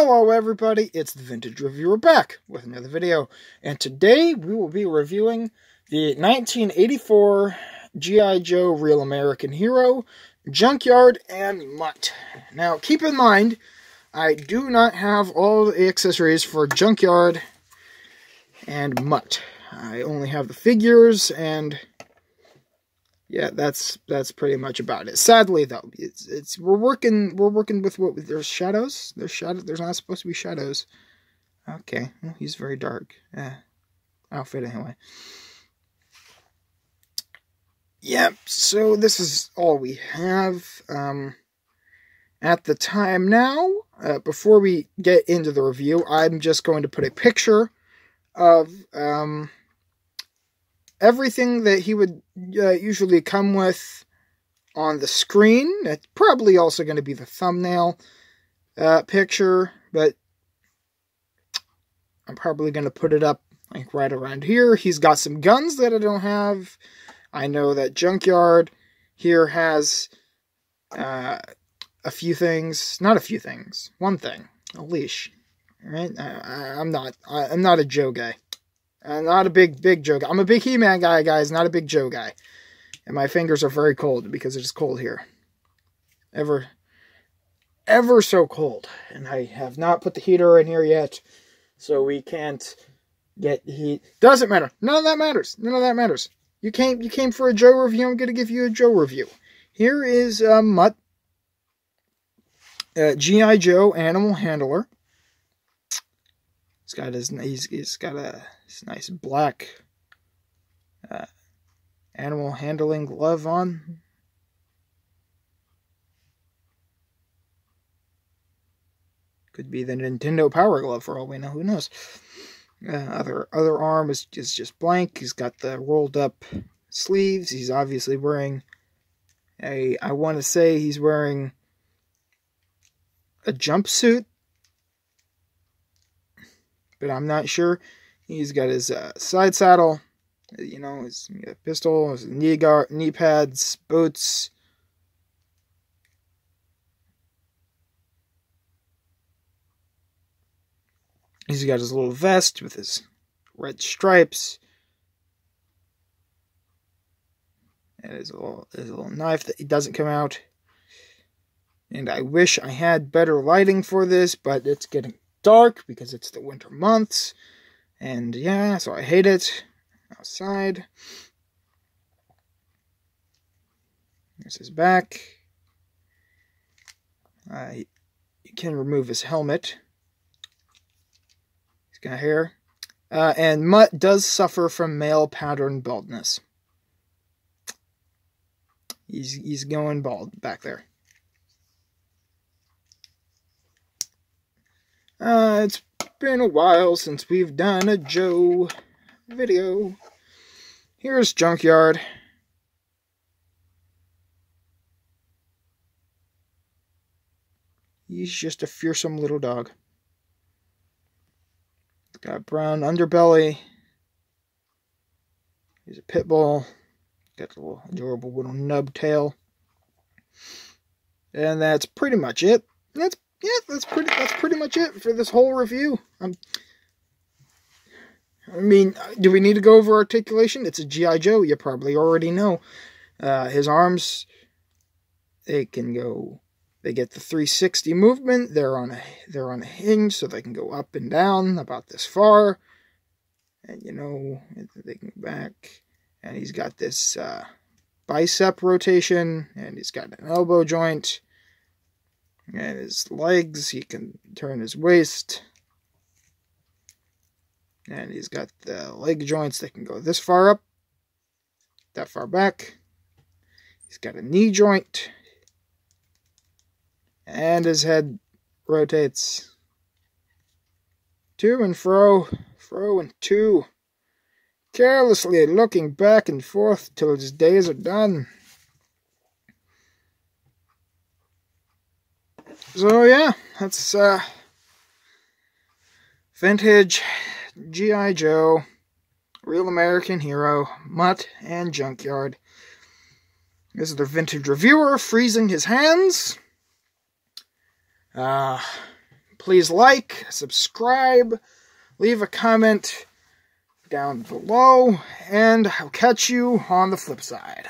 Hello everybody, it's the Vintage Reviewer back with another video. And today we will be reviewing the 1984 G.I. Joe Real American Hero, Junkyard and Mutt. Now keep in mind, I do not have all the accessories for Junkyard and Mutt. I only have the figures and yeah, that's that's pretty much about it. Sadly, though, it's it's we're working we're working with what there's shadows. There's shadow. There's not supposed to be shadows. Okay, well, he's very dark. Yeah, outfit anyway. Yep. So this is all we have um, at the time now. Uh, before we get into the review, I'm just going to put a picture of um, everything that he would uh, usually come with on the screen. It's probably also going to be the thumbnail uh, picture, but I'm probably going to put it up like right around here. He's got some guns that I don't have. I know that Junkyard here has uh, a few things, not a few things, one thing, a leash. Right? I, I'm not. I, I'm not a Joe guy. I'm not a big, big Joe guy. I'm a big He-Man guy, guys, not a big Joe guy. And my fingers are very cold because it is cold here. Ever, ever so cold. And I have not put the heater in here yet, so we can't get heat. Doesn't matter. None of that matters. None of that matters. You came, you came for a Joe review. I'm going to give you a Joe review. Here is uh, Mutt, uh, G.I. Joe Animal Handler. He's got his, he's, he's got a this nice black uh, animal handling glove on. Could be the Nintendo Power Glove for all we know. Who knows? Uh, other other arm is, is just blank. He's got the rolled up sleeves. He's obviously wearing a. I want to say he's wearing a jumpsuit, but I'm not sure. He's got his uh, side saddle, you know, his pistol, his knee guard, knee pads, boots. He's got his little vest with his red stripes. And his little, his little knife that doesn't come out. And I wish I had better lighting for this, but it's getting dark because it's the winter months. And yeah, so I hate it. Outside. There's his back. Uh, you can remove his helmet. He's got hair. Uh, and Mutt does suffer from male pattern baldness. He's he's going bald back there. Uh, it's been a while since we've done a Joe video. Here's Junkyard. He's just a fearsome little dog. He's got brown underbelly. He's a pit bull. Got a little adorable little nub tail. And that's pretty much it. That's yeah, that's pretty. That's pretty much it for this whole review. Um, I mean, do we need to go over articulation? It's a GI Joe. You probably already know. Uh, his arms, they can go. They get the 360 movement. They're on a they're on a hinge, so they can go up and down about this far. And you know they can go back. And he's got this uh, bicep rotation, and he's got an elbow joint and his legs, he can turn his waist. And he's got the leg joints that can go this far up, that far back. He's got a knee joint. And his head rotates to and fro, fro and to, carelessly looking back and forth till his days are done. So yeah, that's uh, vintage G.I. Joe, Real American Hero, Mutt, and Junkyard. This is the vintage reviewer freezing his hands. Uh, Please like, subscribe, leave a comment down below, and I'll catch you on the flip side.